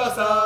バさん